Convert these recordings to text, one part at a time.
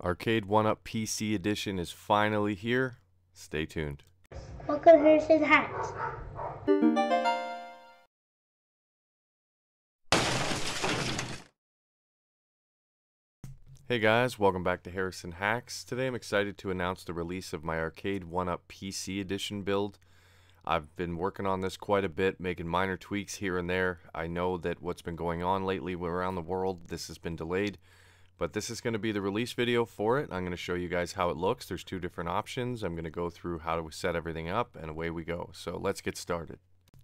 Arcade 1-Up PC Edition is finally here. Stay tuned. Welcome to Harrison Hacks. Hey guys, welcome back to Harrison Hacks. Today I'm excited to announce the release of my Arcade 1-Up PC Edition build. I've been working on this quite a bit, making minor tweaks here and there. I know that what's been going on lately around the world, this has been delayed. But this is going to be the release video for it. I'm going to show you guys how it looks. There's two different options. I'm going to go through how to set everything up and away we go. So let's get started.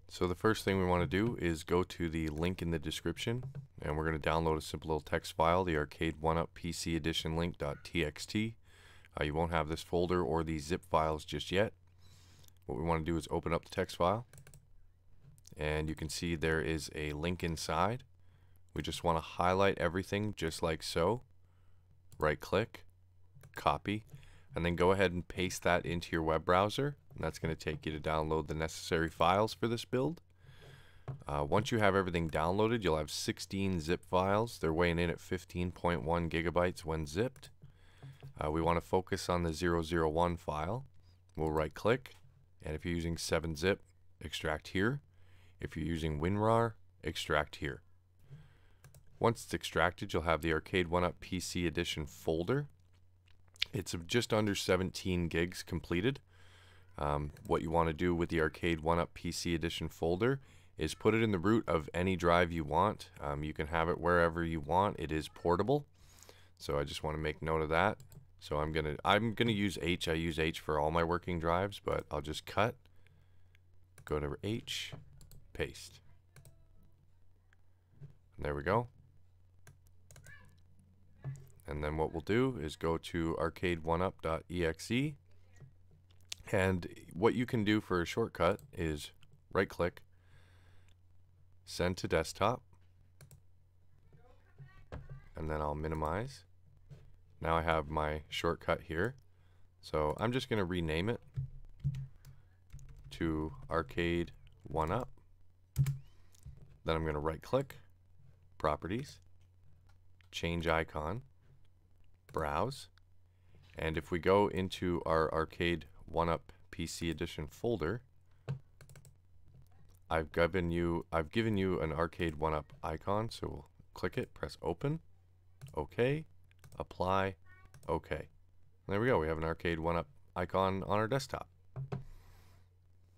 So the first thing we want to do is go to the link in the description and we're going to download a simple little text file, the Arcade 1-Up PC Edition link.txt. Uh, you won't have this folder or these zip files just yet. What we want to do is open up the text file and you can see there is a link inside. We just want to highlight everything just like so. Right click, copy, and then go ahead and paste that into your web browser. And that's going to take you to download the necessary files for this build. Uh, once you have everything downloaded, you'll have 16 zip files. They're weighing in at 15.1 gigabytes when zipped. Uh, we want to focus on the 001 file. We'll right click, and if you're using 7-zip, extract here. If you're using WinRAR, extract here. Once it's extracted, you'll have the Arcade 1-Up PC Edition folder. It's just under 17 gigs completed. Um, what you want to do with the Arcade 1-Up PC Edition folder is put it in the root of any drive you want. Um, you can have it wherever you want. It is portable. So I just want to make note of that. So I'm gonna I'm gonna use H. I use H for all my working drives, but I'll just cut, go to H, paste. And there we go. And then what we'll do is go to arcade1up.exe. And what you can do for a shortcut is right click, send to desktop, and then I'll minimize. Now I have my shortcut here. So I'm just going to rename it to Arcade 1Up. Then I'm going to right click, Properties, Change Icon, browse. And if we go into our Arcade 1-Up PC Edition folder, I've given you I've given you an Arcade 1-Up icon, so we'll click it, press open, OK, apply, OK. And there we go, we have an Arcade 1-Up icon on our desktop.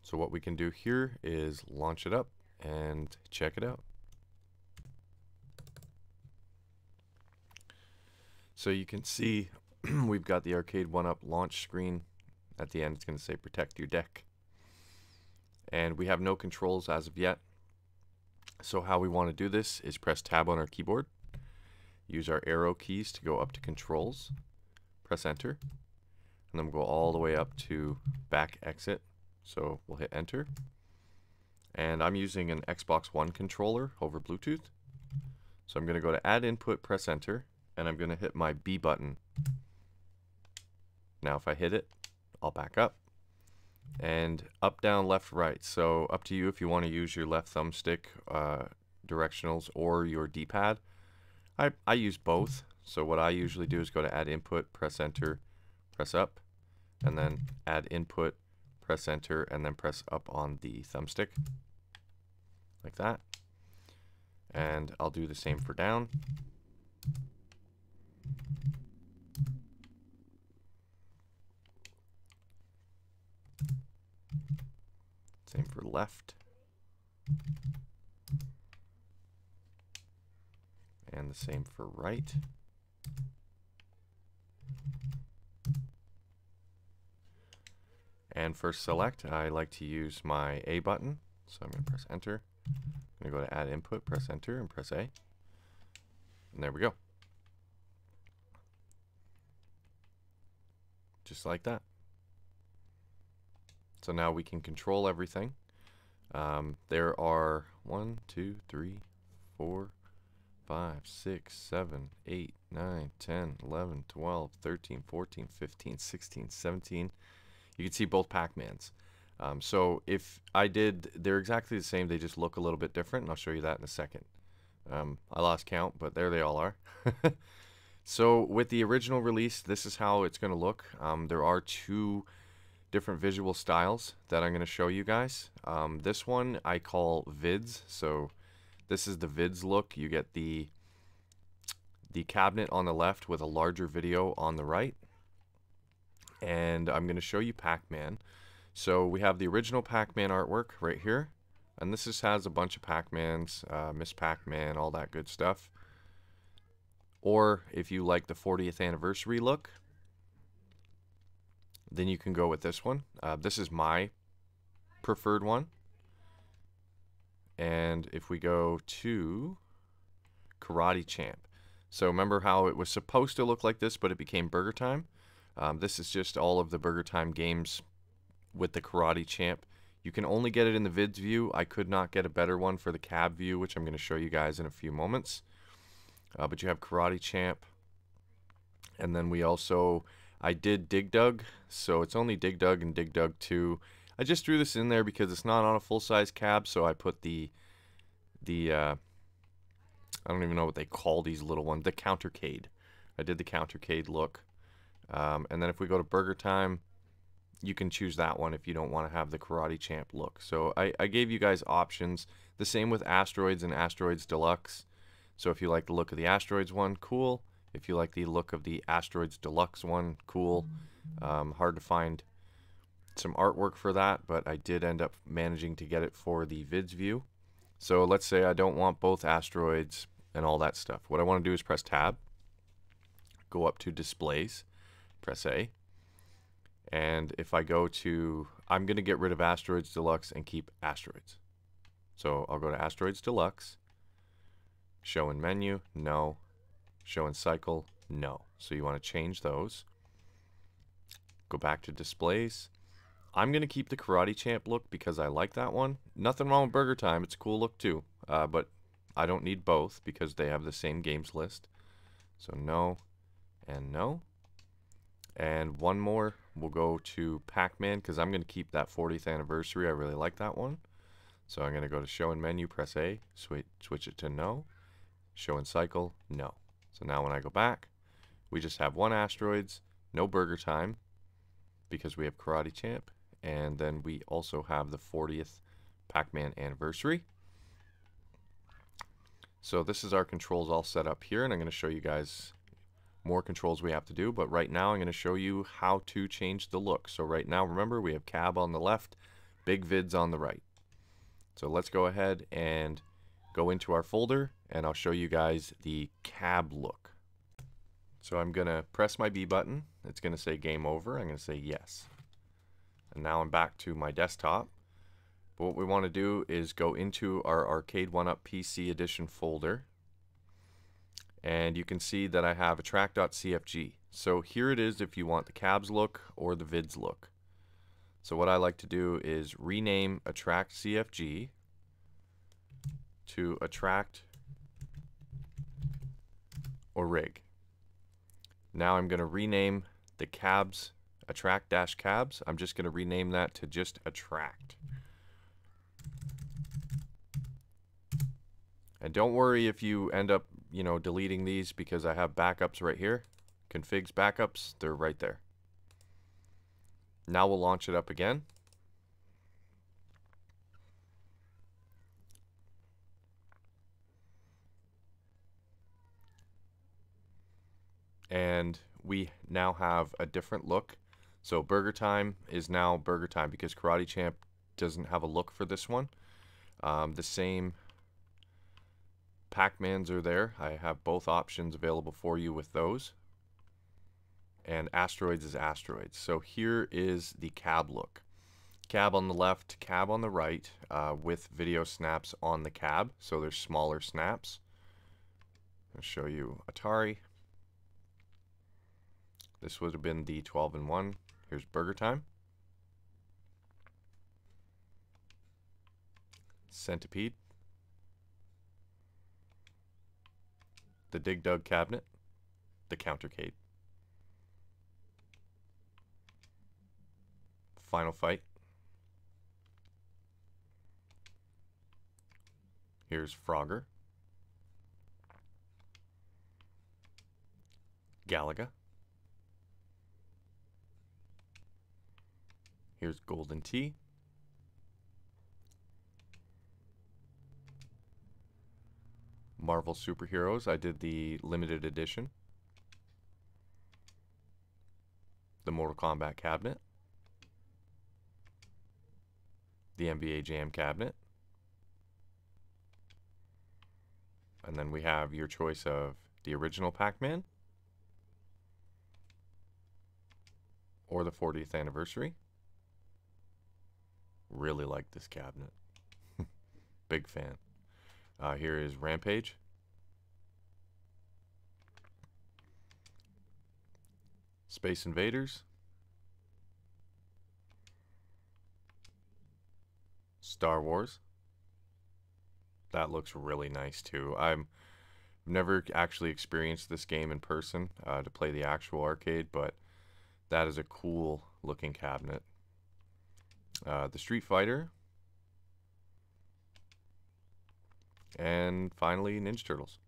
So what we can do here is launch it up and check it out. So you can see we've got the Arcade 1-Up launch screen. At the end it's going to say protect your deck. And we have no controls as of yet. So how we want to do this is press tab on our keyboard. Use our arrow keys to go up to controls. Press enter. And then we'll go all the way up to back exit. So we'll hit enter. And I'm using an Xbox One controller over Bluetooth. So I'm going to go to add input, press enter and I'm going to hit my B button. Now if I hit it, I'll back up. And up, down, left, right. So up to you if you want to use your left thumbstick uh, directionals or your D-pad. I, I use both. So what I usually do is go to add input, press enter, press up, and then add input, press enter, and then press up on the thumbstick. Like that. And I'll do the same for down. Same for left. And the same for right. And for select, I like to use my A button. So I'm going to press enter. I'm going to go to add input, press enter, and press A. And there we go. Just like that. So now we can control everything. Um, there are 1, 2, 3, 4, 5, 6, 7, 8, 9, 10, 11, 12, 13, 14, 15, 16, 17. You can see both Pac-Mans. Um, so if I did, they're exactly the same, they just look a little bit different, and I'll show you that in a second. Um, I lost count, but there they all are. So with the original release, this is how it's going to look. Um, there are two different visual styles that I'm going to show you guys. Um, this one I call vids. So this is the vids look. You get the the cabinet on the left with a larger video on the right. And I'm going to show you Pac-Man. So we have the original Pac-Man artwork right here. And this just has a bunch of Pac-Mans, uh, Ms. Pac-Man, all that good stuff. Or if you like the 40th anniversary look, then you can go with this one. Uh, this is my preferred one. And if we go to Karate Champ. So remember how it was supposed to look like this, but it became Burger Time? Um, this is just all of the Burger Time games with the Karate Champ. You can only get it in the vids view. I could not get a better one for the cab view, which I'm going to show you guys in a few moments. Uh, but you have Karate Champ. And then we also, I did Dig Dug. So it's only Dig Dug and Dig Dug 2. I just threw this in there because it's not on a full-size cab. So I put the, the, uh, I don't even know what they call these little ones. The countercade. I did the countercade look. Um, and then if we go to Burger Time, you can choose that one if you don't want to have the Karate Champ look. So I, I gave you guys options. The same with Asteroids and Asteroids Deluxe. So if you like the look of the Asteroids one, cool. If you like the look of the Asteroids Deluxe one, cool. Um, hard to find some artwork for that, but I did end up managing to get it for the vids view. So let's say I don't want both asteroids and all that stuff. What I want to do is press tab, go up to displays, press A, and if I go to, I'm going to get rid of asteroids deluxe and keep asteroids. So I'll go to asteroids deluxe, show in menu, no, show in cycle, no. So you want to change those. Go back to displays. I'm going to keep the Karate Champ look because I like that one. Nothing wrong with Burger Time. It's a cool look too. Uh, but I don't need both because they have the same games list. So no and no. And one more. We'll go to Pac-Man because I'm going to keep that 40th anniversary. I really like that one. So I'm going to go to show and menu, press A, switch, switch it to no. Show and cycle, no. So now when I go back, we just have one asteroids, no burger time because we have Karate Champ. And then we also have the 40th Pac-Man anniversary. So this is our controls all set up here and I'm going to show you guys more controls we have to do, but right now I'm going to show you how to change the look. So right now, remember, we have cab on the left, big vids on the right. So let's go ahead and go into our folder, and I'll show you guys the cab look. So I'm going to press my B button. It's going to say game over. I'm going to say yes. And now I'm back to my desktop. But what we want to do is go into our Arcade 1-Up PC Edition folder and you can see that I have attract.cfg. So here it is if you want the cabs look or the vids look. So what I like to do is rename attract CFG to attract or rig. Now I'm going to rename the cabs attract dash cabs. I'm just going to rename that to just attract. And don't worry if you end up you know, deleting these because I have backups right here. Configs backups, they're right there. Now we'll launch it up again. And we now have a different look. So Burger Time is now Burger Time because Karate Champ doesn't have a look for this one. Um, the same Pac-Mans are there. I have both options available for you with those. And Asteroids is Asteroids. So here is the cab look. Cab on the left, cab on the right, uh, with video snaps on the cab. So there's smaller snaps. I'll show you Atari. This would have been the 12 and 1. Here's Burger Time. Centipede. the Dig Dug cabinet, the countercade. Final fight. Here's Frogger. Galaga. Here's Golden Tee. Marvel Superheroes. I did the limited edition. The Mortal Kombat cabinet. The NBA Jam cabinet. And then we have your choice of the original Pac-Man or the 40th anniversary. Really like this cabinet. Big fan. Uh, here is Rampage. Space Invaders. Star Wars. That looks really nice too. I'm never actually experienced this game in person uh, to play the actual arcade, but that is a cool looking cabinet. Uh, the Street Fighter. And finally, Ninja Turtles.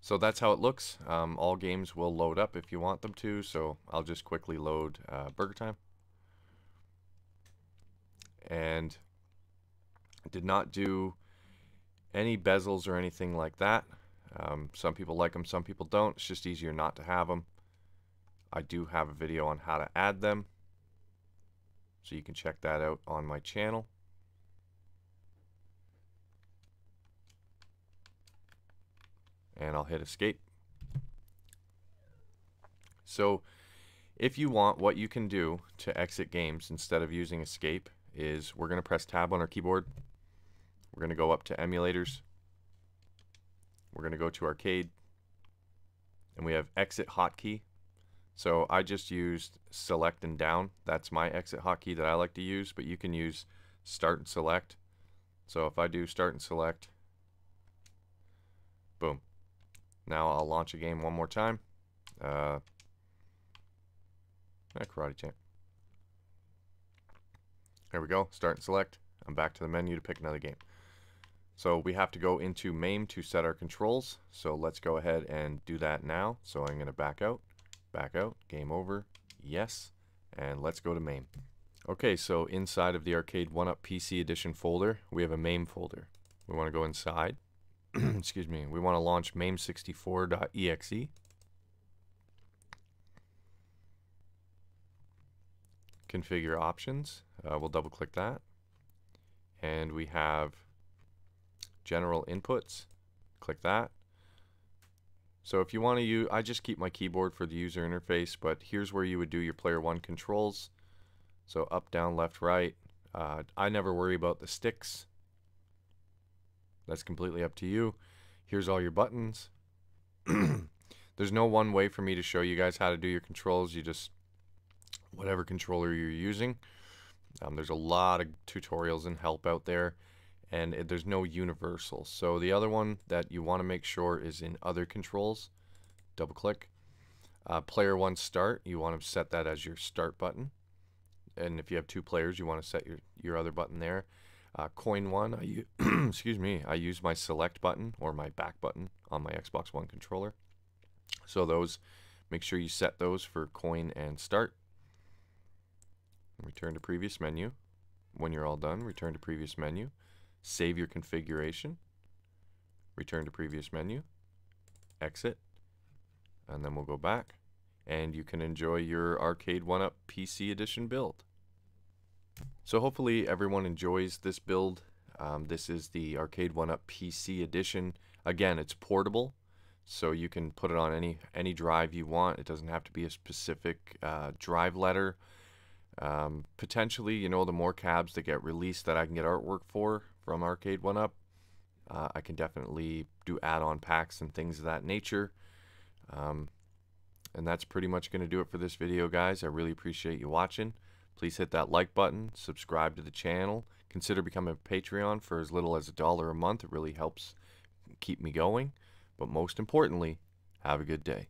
So that's how it looks. Um, all games will load up if you want them to, so I'll just quickly load uh, Burger Time. And did not do any bezels or anything like that. Um, some people like them, some people don't. It's just easier not to have them. I do have a video on how to add them. So you can check that out on my channel. And I'll hit escape. So if you want, what you can do to exit games instead of using escape is we're going to press tab on our keyboard. We're going to go up to emulators. We're going to go to arcade. And we have exit hotkey. So I just used select and down. That's my exit hotkey that I like to use, but you can use start and select. So if I do start and select, boom. Now I'll launch a game one more time. Uh, Karate Champ. There we go. Start and select. I'm back to the menu to pick another game. So we have to go into MAME to set our controls. So let's go ahead and do that now. So I'm going to back out back out, game over, yes, and let's go to MAME. Okay, so inside of the Arcade 1-Up PC Edition folder, we have a MAME folder. We want to go inside, excuse me, we want to launch MAME64.exe. Configure options, uh, we'll double click that. And we have general inputs, click that. So if you want to use, I just keep my keyboard for the user interface, but here's where you would do your player one controls. So up, down, left, right. Uh, I never worry about the sticks. That's completely up to you. Here's all your buttons. There's no one way for me to show you guys how to do your controls. You just, whatever controller you're using. Um, there's a lot of tutorials and help out there and it, there's no universal. So the other one that you want to make sure is in other controls. Double click. Uh, player one start, you want to set that as your start button. And if you have two players, you want to set your, your other button there. Uh, coin one, I excuse me, I use my select button or my back button on my Xbox One controller. So those, make sure you set those for coin and start. Return to previous menu. When you're all done, return to previous menu save your configuration, return to previous menu, exit, and then we'll go back and you can enjoy your Arcade 1-Up PC Edition build. So hopefully everyone enjoys this build. Um, this is the Arcade 1-Up PC Edition. Again, it's portable, so you can put it on any any drive you want. It doesn't have to be a specific uh, drive letter. Um, potentially, you know, the more cabs that get released that I can get artwork for, from Arcade 1-Up. Uh, I can definitely do add-on packs and things of that nature. Um, and that's pretty much going to do it for this video, guys. I really appreciate you watching. Please hit that like button, subscribe to the channel, consider becoming a Patreon for as little as a dollar a month. It really helps keep me going. But most importantly, have a good day.